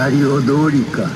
シナリオ通りか。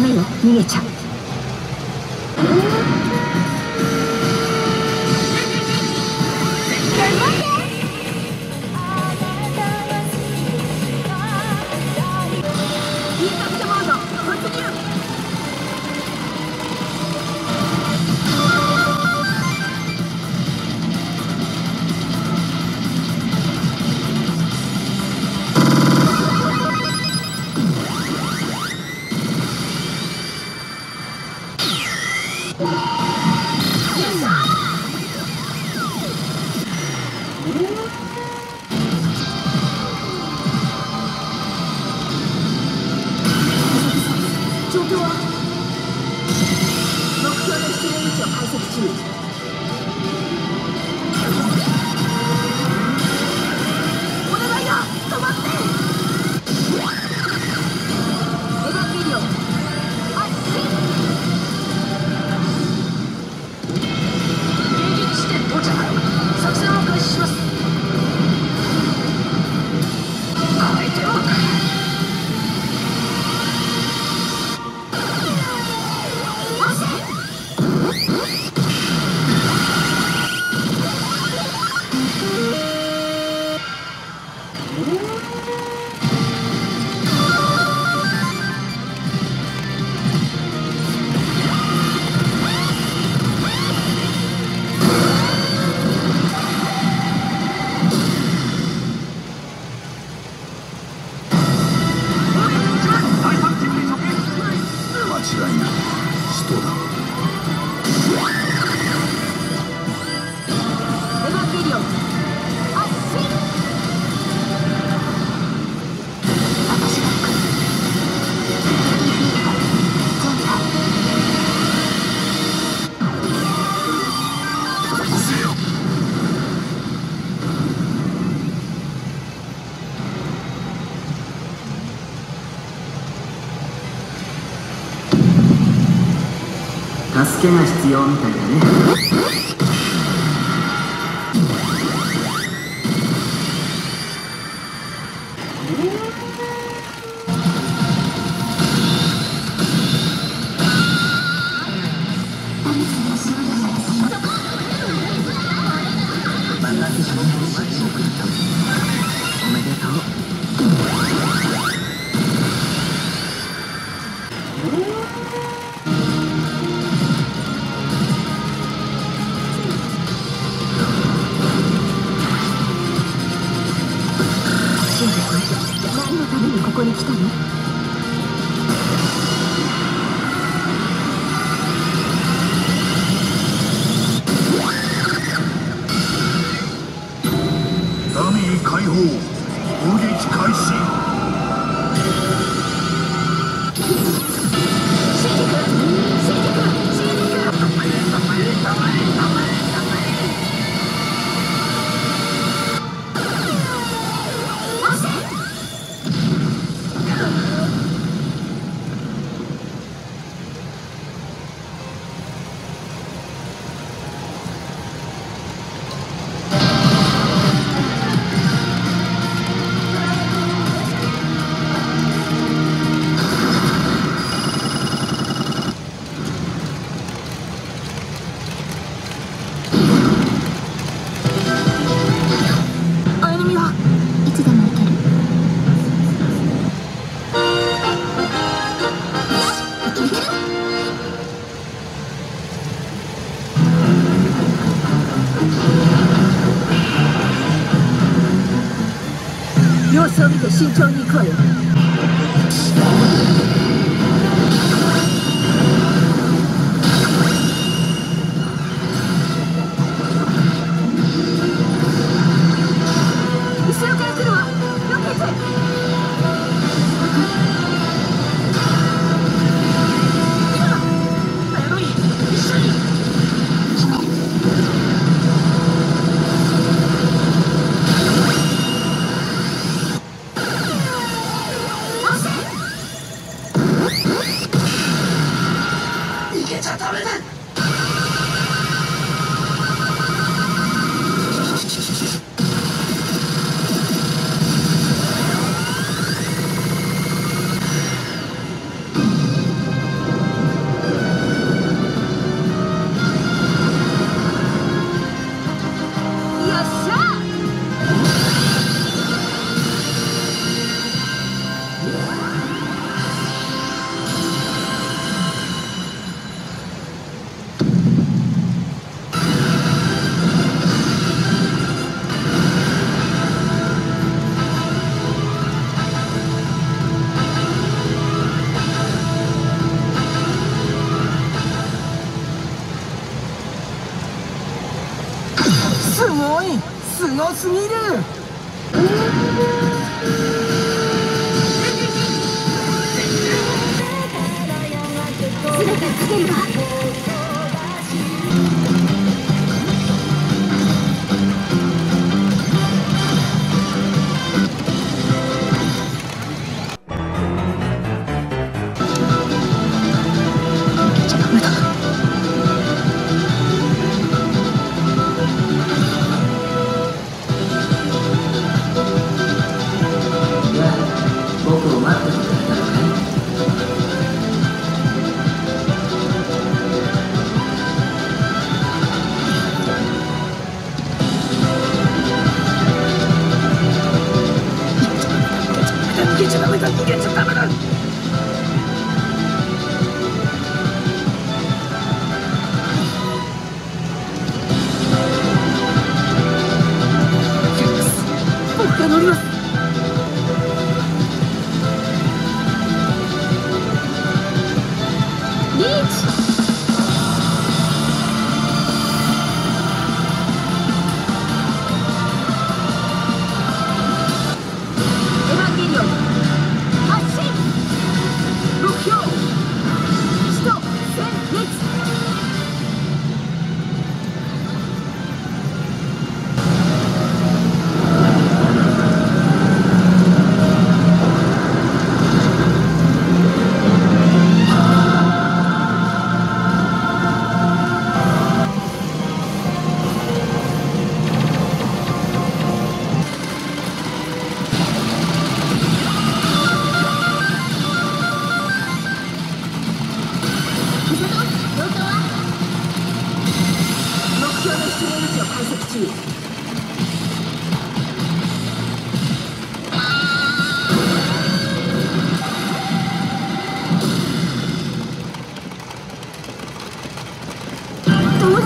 逃げちゃう Yeah. 助けが必要みたいだねおめでとう。こに来たの？解放攻撃開始。新成立客人。すごい。すごすぎる。全てかけるわ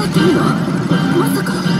っのまさか。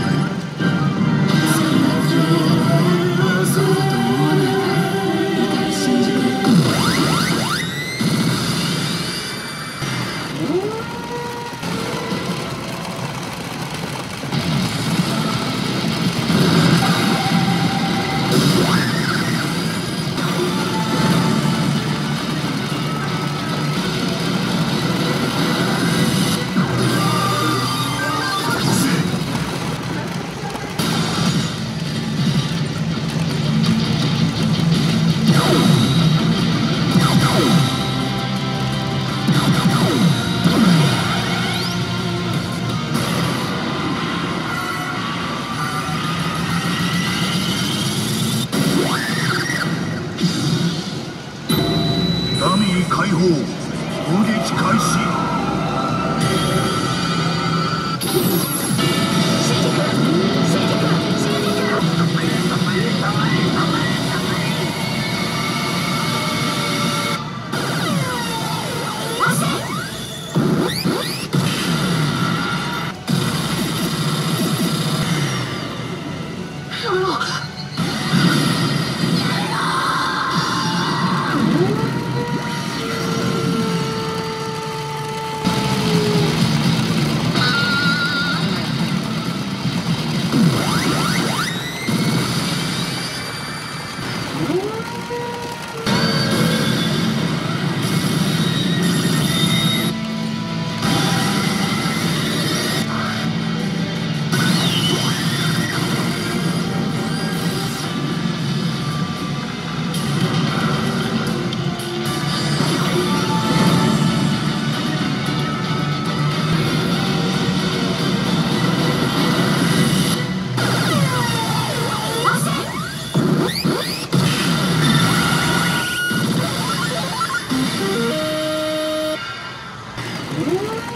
Ooh.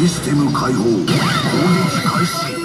システム解放攻撃開始。